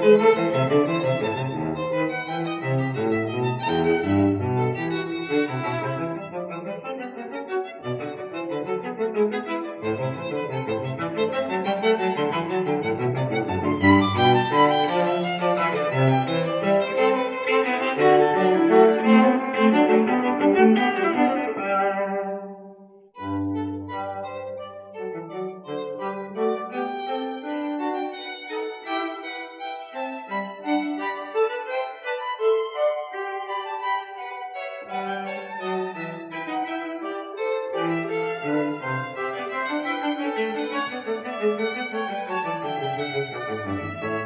Música Thank you.